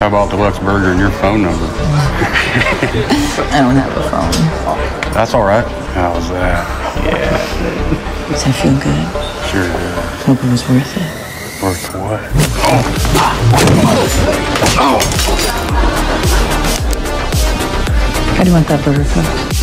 How about Deluxe Burger and your phone number? I don't have a phone. That's all right. How's that? Yeah. Does that feel good? Sure does. Hope it was worth it. Worth what? oh How do you want that burger cooked?